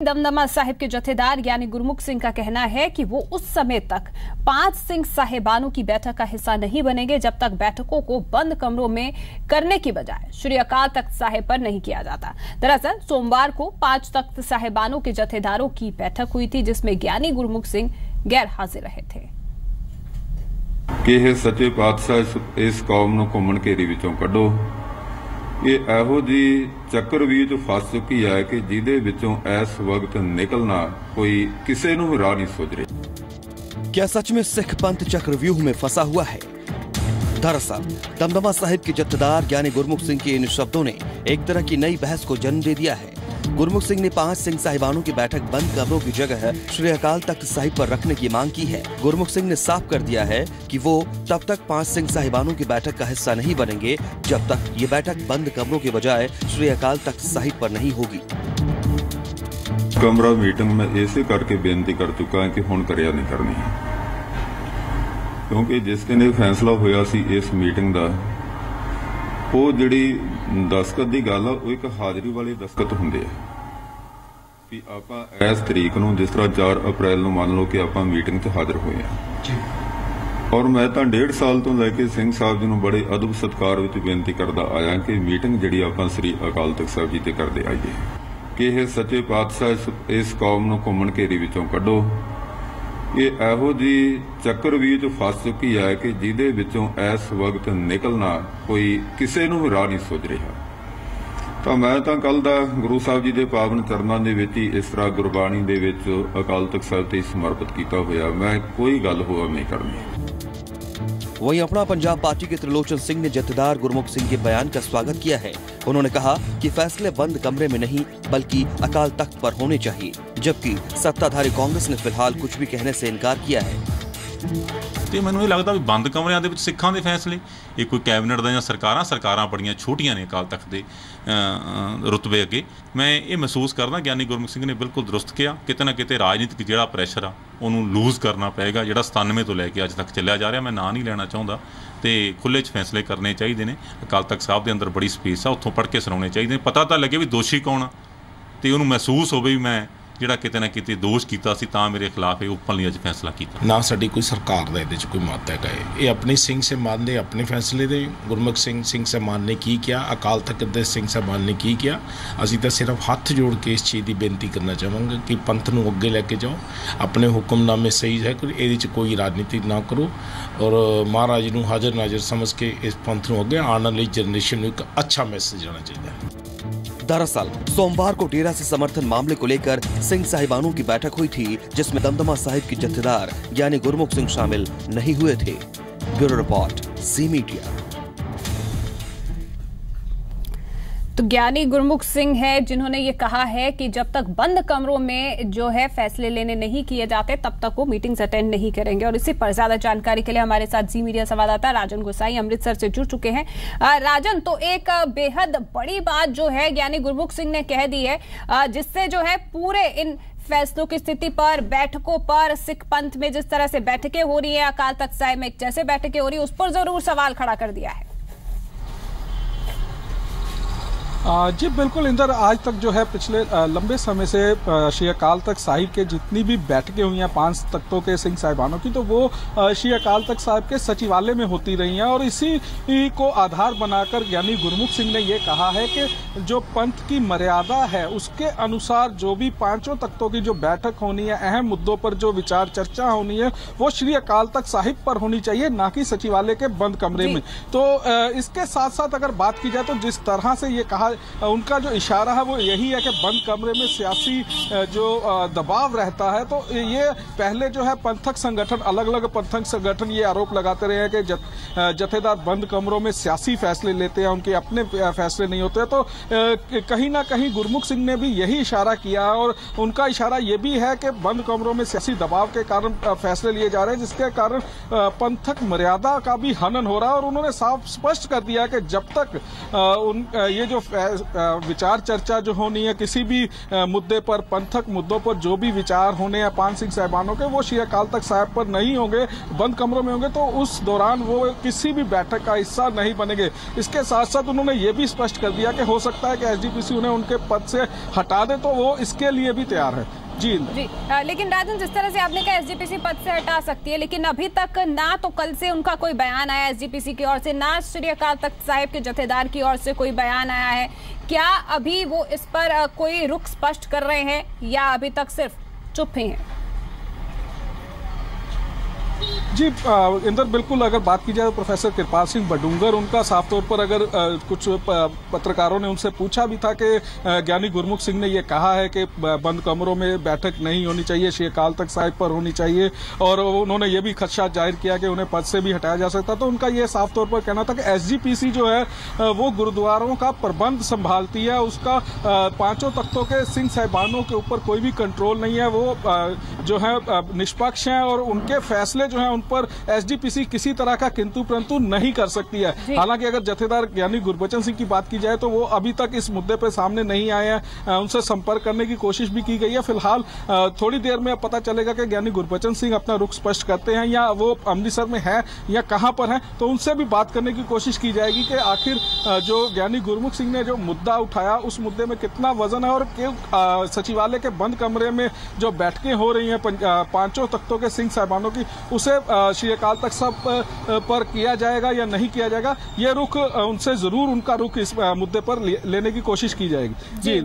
दमदमा साहिब के जथेदार यानी गुरमुख सिंह का कहना है कि वो उस समय तक पांच सिंह साहिबानों की बैठक का हिस्सा नहीं बनेंगे जब तक बैठकों को बंद कमरों में करने की बजाय श्री अकाल तख्त साहिब पर नहीं किया जाता दरअसल सोमवार को पांच तख्त साहिबानों के जथेदारों की बैठक हुई थी जिसमें ज्ञानी गुरमुख सिंह गैर हाजिर रहे थे ਕਿ ਇਹ ਸੱਚੇ ਪਾਤਸ਼ਾਹ ਇਸ- ਇਸ ਕੌਮ ਨੂੰ ਘੁੰਮਣ ਘੇਰੀ ਵਿੱਚੋਂ ਕੱਢੋ ਇਹ ਇਹੋ ਜੀ ਚੱਕਰਵੀਹ ਫਸ ਚੁੱਕੀ ਹੈ ਕਿ ਜਿਹਦੇ ਵਿੱਚੋਂ ਇਸ ਵਕਤ ਨਿਕਲਣਾ ਕੋਈ ਕਿਸੇ ਨੂੰ ਵੀ ਰਾਹ ਨਹੀਂ ਸੁਝ ਰਿਹਾ क्या सच में सिख पंथ चक्रव्यूह में फंसा हुआ है दरअसल दमदमा साहिब के जत्थेदार यानी गुरमुख सिंह के इन शब्दों ने एक तरह की नई बहस को जन्म दे दिया है गुरमुख सिंह ने पांच सिंह साहिबानों की बैठक बंद कमरों की जगह श्री अकाल तख्त साहिब पर रखने की मांग की है गुरमुख सिंह ने साफ कर दिया है कि वो तब तक पांच सिंह साहिबानों की बैठक का हिस्सा नहीं बनेंगे जब तक ये बैठक बंद कमरों के बजाय श्री अकाल तख्त साहिब पर नहीं होगी ਕਮਰਾ ਮੀਟਿੰਗ ਮੈਂ ਇਸੇ ਕਰਕੇ ਬੇਨਤੀ ਕਰ ਚੁੱਕਾ ਹਾਂ ਕਿ ਹੁਣ ਕਰਿਆ ਨਹੀਂ ਕਰਨੀ ਕਿਉਂਕਿ ਜਿਸ ਦਿਨ ਇਹ ਫੈਸਲਾ ਹੋਇਆ ਸੀ ਇਸ ਮੀਟਿੰਗ ਦਾ ਉਹ ਜਿਹੜੀ ਦਸਕਤ ਦੀ ਗੱਲ ਆ ਉਹ ਇੱਕ ਹਾਜ਼ਰੀ ਵਾਲੀ ਦਸਕਤ ਹੁੰਦੇ ਆ। ਵੀ ਆਪਾਂ ਇਸ ਤਰੀਕ ਨੂੰ ਜਿਸ ਤਰ੍ਹਾਂ 4 ਅਪ੍ਰੈਲ ਨੂੰ ਮੰਨ ਲਓ ਕਿ ਆਪਾਂ ਮੀਟਿੰਗ 'ਚ ਹਾਜ਼ਰ ਹੋਏ ਆ। ਔਰ ਮੈਂ ਤਾਂ ਡੇਢ ਸਾਲ ਤੋਂ ਲੈ ਕੇ ਸਿੰਘ ਸਾਹਿਬ ਜੀ ਨੂੰ ਬੜੇ ਅਦਬ ਸਤਕਾਰ ਵਿੱਚ ਬੇਨਤੀ ਕਰਦਾ ਆਇਆ ਕਿ ਮੀਟਿੰਗ ਜਿਹੜੀ ਆਪਾਂ ਸ੍ਰੀ ਅਕਾਲ ਤਖਤ ਸਾਹਿਬ ਜੀ ਤੇ ਕਰਦੇ ਆਈਏ। ਕਿ ਇਹ ਸੱਚੇ ਪਾਤਸ਼ਾਹ ਇਸ ਕੌਮ ਨੂੰ ਘੁੰਮਣ ਘੇਰੀ ਵਿੱਚੋਂ ਕੱਢੋ। ਇਹ ਇਹੋ ਜੀ ਚੱਕਰਵੀਹ ਫਸ ਚੁੱਕੀ ਹੈ ਕਿ ਜਿਹਦੇ ਵਿੱਚੋਂ ਇਸ ਵਕਤ ਨਿਕਲਣਾ ਕੋਈ ਕਿਸੇ ਨੂੰ ਵੀ ਰਾਹ ਨਹੀਂ ਸੁਝ ਰਿਹਾ ਤਾਂ ਮੈਂ ਤਾਂ ਕੱਲ ਦਾ ਗੁਰੂ ਸਾਹਿਬ ਜੀ ਦੇ ਪਾਵਨ ਚਰਨਾਂ ਦੇ ਵਿੱਚ ਹੀ ਇਸ ਤਰ੍ਹਾਂ ਗੁਰਬਾਣੀ ਦੇ ਵਿੱਚ ਅਕਾਲ ਤਖਤ ਸਾਹਿਬ ਤੇ ਸਮਰਪਿਤ ਕੀਤਾ ਹੋਇਆ ਮੈਂ ਕੋਈ ਗੱਲ ਹੋਰ ਨਹੀਂ ਕਰਨੀ वहीं अपना पंजाब पार्टी के त्रिलोचन सिंह ने जत्थेदार गुरमुख सिंह के बयान का स्वागत किया है उन्होंने कहा कि फैसले बंद कमरे में नहीं, बल्कि अकाल तख्त पर होने चाहिए, जबकि सत्ताधारी कांग्रेस ने फ़िलहाल कुछ भी कहने से इनकार किया है। ਤੇ ਮੈਨੂੰ ਇਹ ਲੱਗਦਾ ਵੀ ਬੰਦ ਕਮਰਿਆਂ ਦੇ ਵਿੱਚ ਸਿੱਖਾਂ ਦੇ ਫੈਸਲੇ, ਇਹ ਕੋਈ ਕੈਬਨਿਟ ਦਾ ਜਾਂ ਸਰਕਾਰਾਂ ਸਰਕਾਰਾਂ ਬੜੀਆਂ ਛੋਟੀਆਂ ਨੇ ਅਕਾਲ ਤਖਤ ਦੇ ਰੁਤਬੇ ਅੱਗੇ। ਮੈਂ ਇਹ ਮਹਿਸੂਸ ਕਰਦਾ, ਗਿਆਨੀ ਗੁਰਮੁਖ ਸਿੰਘ ਨੇ ਬਿਲਕੁਲ ਦਰੁਸਤ ਕਿਹਾ, ਕਿਤੇ ਨਾ ਕਿਤੇ ਰਾਜਨੀਤਿਕ ਜਿਹੜਾ ਪ੍ਰੈਸ਼ਰ ਆ, ਉਹਨੂੰ ਲੂਜ਼ ਕਰਨਾ ਪਏਗਾ, ਜਿਹੜਾ 97 ਤੋਂ ਲੈ ਕੇ ਅੱਜ ਤੱਕ ਚੱਲਿਆ ਜਾ ਰਿਹਾ, ਮੈਂ ਨਾਂ ਨਹੀਂ ਲੈਣਾ ਚਾਹੁੰਦਾ। ਤੇ ਖੁੱਲੇ 'ਚ ਫੈਸਲੇ ਕਰਨੇ ਚਾਹੀਦੇ ਨੇ। ਅਕਾਲ ਤਖਤ ਸਾਹਿਬ ਦੇ ਅੰਦਰ ਬੜੀ ਸਪੇਸ ਆ, ਉੱਥੋਂ ਪੜ੍ਹ ਕੇ ਸੁਣਾਉਣੇ ਚਾਹੀਦੇ ਨੇ। ਪਤਾ ਤਾਂ ਲੱਗੇ ਵੀ ਦੋਸ਼ੀ ਕੌਣ ਆ। ਤੇ ਉਹਨੂੰ ਮਹਿਸੂਸ ਹੋਵੇ ਵੀ ਮੈਂ ਜਿਹੜਾ ਕਿਤੇ ਨਾ ਕਿਤੇ ਦੋਸ਼ ਕੀਤਾ ਸੀ, ਤਾਂ ਮੇਰੇ ਖਿਲਾਫ ਇਹ ਓਪਨਲੀ ਅੱਜ ਫੈਸਲਾ ਕੀਤਾ। ਨਾ ਸਾਡੀ ਕੋਈ ਸਰਕਾਰ ਦਾ ਇਹਦੇ 'ਚ ਕੋਈ ਮਤ ਹੈਗਾ ਹੈ। ਇਹ ਆਪਣੀ ਸਿੰਘ ਸਮਾਨ ਦੇ ਆਪਣੇ ਫੈਸਲੇ ਦੇ। ਗੁਰਮੁਖ ਸਿੰਘ ਸਿੰਘ ਸਮਾਨ ਨੇ ਕੀ ਕਿਹਾ? ਅਕਾਲ ਤਖਤ ਦੇ ਸਿੰਘ ਸਮਾਨ ਨੇ ਕੀ ਕਿਹਾ? ਅਸੀਂ ਤਾਂ ਸਿਰਫ ਹੱਥ ਜੋੜ ਕੇ ਇਸ ਚੀਜ਼ ਦੀ ਬੇਨਤੀ ਕਰਨਾ ਚਾਹਾਂਗੇ ਕਿ ਪੰਥ ਨੂੰ ਅੱਗੇ ਲੈ ਕੇ ਜਾਓ। ਆਪਣੇ ਹੁਕਮਨਾਮੇ ਸਹੀ ਹੈ ਕਿ ਇਹਦੇ 'ਚ ਕੋਈ ਰਾਜਨੀਤੀ ਨਾ ਕਰੋ। ਔਰ ਮਹਾਰਾਜ ਨੂੰ ਹਾਜ਼ਰ ਨਾਜ਼ਰ ਸਮਝ ਕੇ ਇਸ ਪੰਥ ਨੂੰ ਅੱਗੇ ਆਉਣ ਵਾਲੀ ਜਨਰੇਸ਼ਨ ਨੂੰ ਇੱਕ ਅੱਛਾ ਮੈਸੇਜ ਜਾਣਾ ਚਾਹੀਦਾ ਹੈ। दरअसल, सोमवार को डेरा से समर्थन मामले को लेकर सिंह साहिबानों की बैठक हुई थी, जिसमें दमदमा साहिब के जत्थेदार, यानी गुरमुख सिंह शामिल नहीं हुए थे। Bureau report, C media. तो ज्ञानी गुरमुख सिंह है, जिन्होंने ये कहा है कि जब तक बंद कमरों में जो है फैसले लेने नहीं किए जाते, तब तक वो मीटिंग्स अटेंड नहीं करेंगे। और इसी पर ज़्यादा जानकारी के लिए हमारे साथ जी मीडिया संवाददाता राजन गोसाई अमृतसर से जुड़ चुके हैं। राजन तो एक बेहद बड़ी बात जो है ज्ञानी गुरमुख सिंह ने कह दी है जिससे जो है पूरे इन फैसलों की स्थिति पर, बैठकों पर, सिख पंथ में जिस तरह से बैठकें हो रही है, अकाल तख्त साहिब में जैसे बैठकें हो रही है, उस पर ज़रूर सवाल खड़ा कर दिया है आ, जी बिल्कुल इंदर आज तक जो है पिछले लंबे समय से श्री अकाल तख्त साहिब के जितनी भी बैठकें हुई हैं पाँच तख्तों के सिंह साहिबानों की तो वो श्री अकाल तख्त साहिब के सचिवालय में होती रही हैं और इसी को आधार बनाकर यानी गुरमुख सिंह ने ये कहा है कि जो पंथ की मर्यादा है उसके अनुसार जो भी पाँचों तख्तों की जो बैठक होनी है अहम मुद्दों पर जो विचार चर्चा होनी है वो श्री अकाल तख्त साहिब पर होनी चाहिए ना कि सचिवालय के बंद कमरे में। तो इसके साथ साथ अगर बात की जाए तो जिस तरह से ये कहा उनका जो इशारा है वो यही है कि बंद कमरे में सियासी जो दबाव रहता है तो ये पहले जो है पंथक संगठन अलग अलग पंथक संगठन ये आरोप लगाते रहे हैं कि जथ, जथेदार बंद कमरों में सियासी फैसले लेते हैं उनके अपने फैसले नहीं होते तो कहीं ना कहीं गुरमुख सिंह ने भी यही इशारा किया है और उनका इशारा ये भी है कि बंद कमरों में सियासी दबाव के कारण फैसले लिए जा रहे हैं जिसके कारण पंथक मर्यादा का भी हनन हो रहा है और उन्होंने साफ़ स्पष्ट कर दिया कि जब तक उन ये जो विचार चर्चा जो होनी है, किसी भी मुद्दे पर, पंथक मुद्दों पर, जो भी विचार होने हैं पान सिंह साहबानों के, वो श्री अकाल तख्त साहब पर नहीं होंगे, बंद कमरों में होंगे तो उस दौरान वो किसी भी बैठक का हिस्सा नहीं बनेंगे। इसके साथ साथ उन्होंने ये भी स्पष्ट कर दिया कि हो सकता है कि एस उन्हें उनके पद से हटा दे तो वो इसके लिए भी तैयार है। जी। जी। आ, लेकिन राजन जिस तरह से आपने कहा एसजीपीसी पद से हटा सकती है लेकिन अभी तक ना तो कल से उनका कोई बयान आया एसजीपीसी की ओर से ना श्री अकाल तख्त साहिब के जथेदार की ओर से कोई बयान आया है। क्या अभी वो इस पर कोई रुख स्पष्ट कर रहे हैं या अभी तक सिर्फ़ चुप ही हैं जी इंदर बिल्कुल अगर बात की जाए तो प्रोफेसर कृपाल सिंह बडूंगर, उनका साफ़ तौर पर अगर कुछ पत्रकारों ने उनसे पूछा भी था कि ज्ञानी गुरमुख सिंह ने यह कहा है कि बंद कमरों में बैठक नहीं होनी चाहिए श्री अकाल तक साहिब पर होनी चाहिए, और उन्होंने ये भी खदशा ज़ाहिर किया कि उन्हें पद से भी हटाया जा सकता तो उनका ये साफ़ तौर पर कहना था कि एसजीपीसी जो है वो गुरुद्वारों का प्रबंध संभालती है, उसका पाँचों तख्तों के सिंह साहिबानों के ऊपर कोई भी कंट्रोल नहीं है, वो जो है निष्पक्ष हैं और उनके फैसले जो है उन पर एसडीपीसी किसी तरह का किंतु परंतु नहीं कर सकती है। हालाँकि अगर जथेदार यानी गुरबचन सिंह की बात की जाए तो वो अभी तक इस मुद्दे पर सामने नहीं आए हैं। उनसे संपर्क करने की कोशिश भी की गई है। फ़िलहाल थोड़ी देर में पता चलेगा कि ज्ञानी गुरबचन सिंह अपना रुख स्पष्ट करते हैं या वो अमृतसर में है या कहाँ पर है। तो उनसे भी बात करने की कोशिश की जाएगी कि आखिर जो ज्ञानी गुरमुख सिंह ने जो मुद्दा उठाया उस मुद्दे में कितना वज़न है और सचिवालय के बंद कमरे में जो बैठकें हो रही हैं पाँचों तख्तों के सिंह साहबानों की उसे श्री अकाल तख्त सब पर किया जाएगा या नहीं किया जाएगा ये रुख उनसे ज़रूर उनका रुख इस मुद्दे पर लेने की कोशिश की जाएगी। जी।